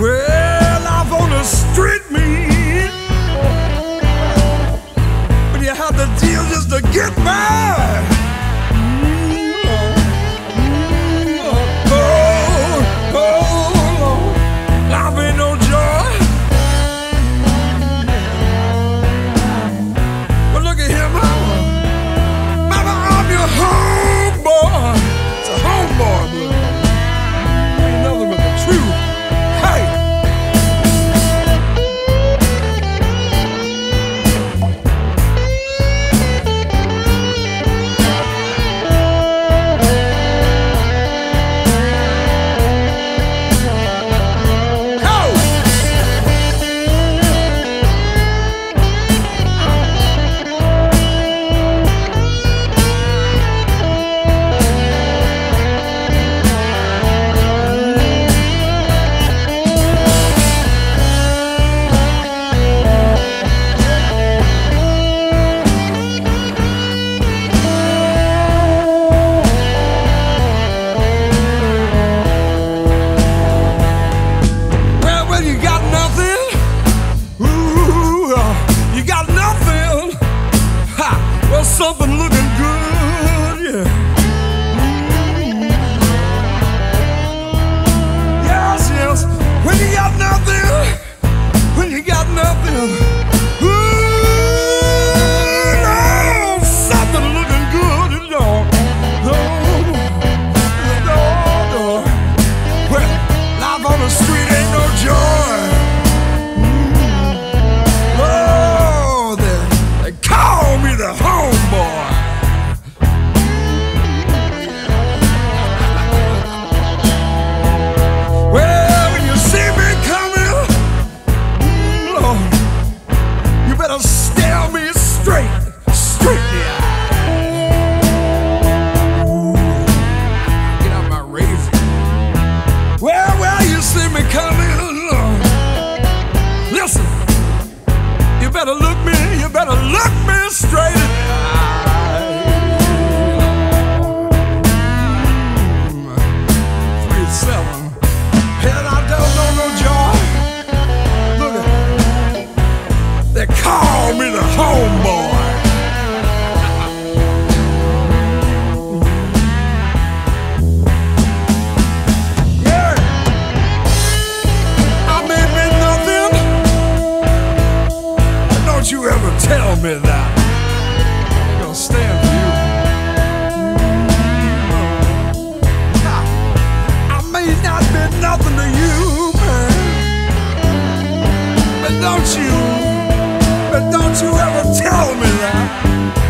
Well, street tell me that I'm gonna stand for you. I may not be nothing to you, man, but don't you, but don't you ever tell me that.